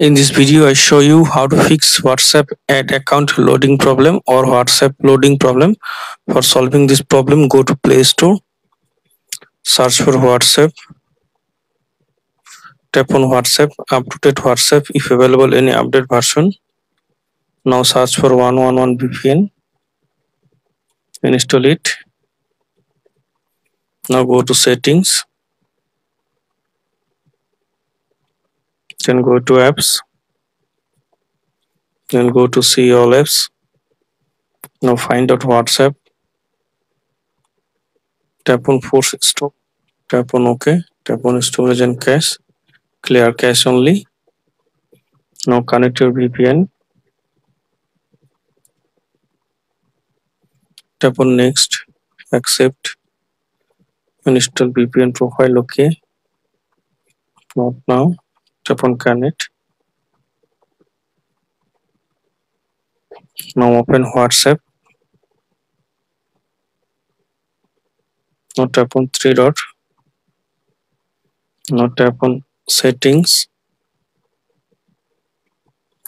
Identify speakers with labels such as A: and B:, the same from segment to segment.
A: In this video, I show you how to fix WhatsApp add account loading problem or WhatsApp loading problem. For solving this problem, go to Play Store, search for WhatsApp, tap on WhatsApp, update WhatsApp if available any update version. Now search for 111 VPN, install it. Now go to settings, then go to apps. Then go to see all apps. Now find out whatsapp. Tap on force stop. Tap on ok. Tap on storage and cache. Clear cache only. Now connect your vpn tap on next. Accept. Install vpn profile. Okay not now tap on connect now open whatsapp. Now tap on three dot. Now tap on settings.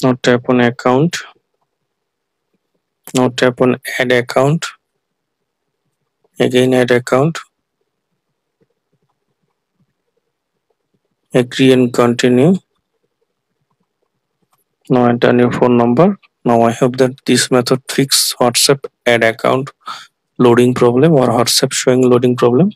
A: Now tap on account. Now tap on add account. Again add account agree and continue. Now enter your phone number. Now i hope that this method fix whatsapp add account loading problem or whatsapp showing loading problem